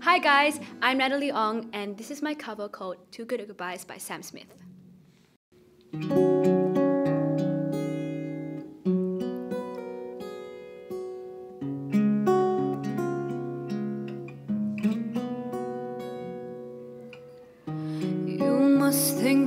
Hi guys, I'm Natalie Ong and this is my cover called Too Good Goodbyes by Sam Smith.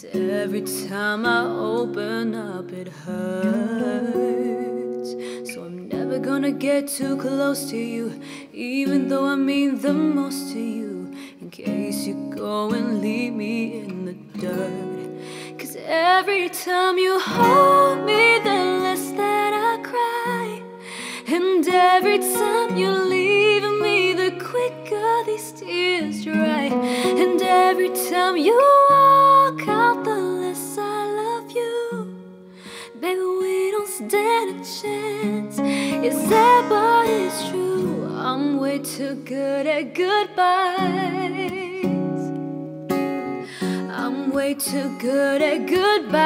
Cause every time I open up it hurts So I'm never gonna get too close to you Even though I mean the most to you in case you go and leave me in the dirt. Cause every time you hold me, the less that I cry. And every time you leave me, the quicker these tears dry. And every time you stand a chance. Is that what is true? I'm way too good at goodbyes I'm way too good at goodbyes.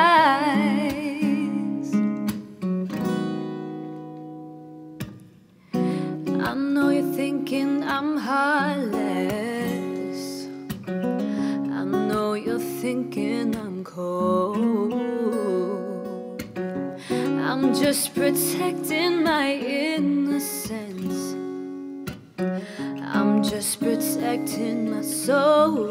I know you're thinking I'm heartless. I know you're thinking I'm cold. I'm just protecting my innocence. I'm just protecting my soul.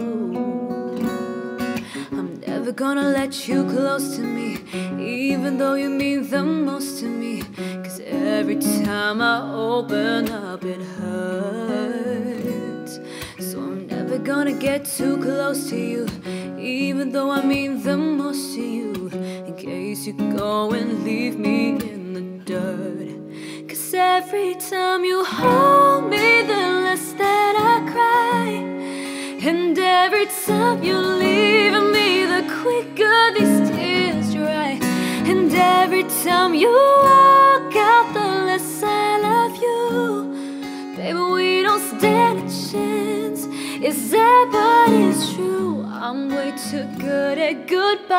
I'm never gonna let you close to me Even though you mean the most to me. Cause every time I open up it hurts. So I'm never gonna get too close to you Even though I mean the most to you. In case you go and leave me in the dirt. Cause every time you hold me the less that I cry. And every time you leave me the quicker these tears dry. And every time you walk out the less I love you. Baby, we don't stand a chance Is that what is true? I'm way too good at goodbyes.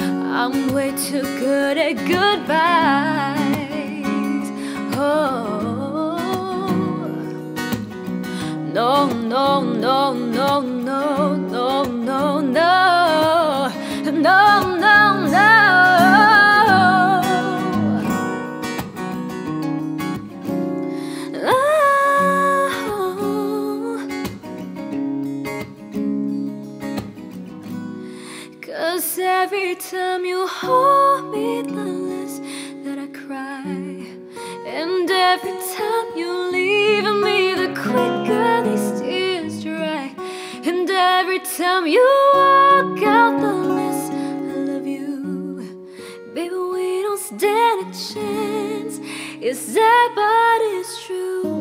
I'm way too good at goodbyes. Oh. No, no, no, no, no, Cause every time you hold me, the less that I cry. And every time you leave me, the quicker these tears dry. And every time you walk out, the less I love you. Baby, we don't stand a chance. Is that but it's true?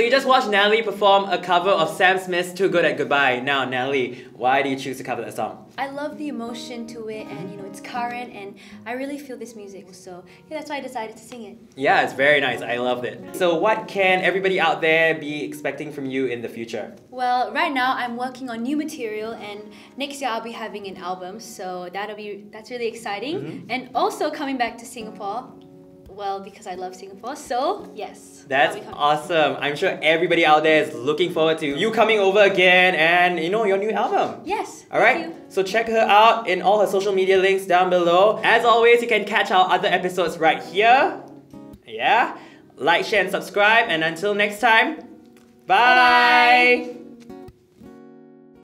So you just watched Natalie perform a cover of Sam Smith's Too Good at Goodbye. Now, Natalie, why do you choose to cover that song? I love the emotion to it and you know it's current and I really feel this music so yeah, that's why I decided to sing it. Yeah, it's very nice. I loved it. So what can everybody out there be expecting from you in the future? Well, right now I'm working on new material and next year I'll be having an album so that'll be that's really exciting. Mm -hmm. And also coming back to Singapore well because I love Singapore. So yes. That's awesome. I'm sure everybody out there is looking forward to you coming over again and you know your new album. Yes. All right. So check her out in all her social media links down below. As always, you can catch our other episodes right here. Yeah. Like, share, and subscribe. And until next time, bye. bye, -bye.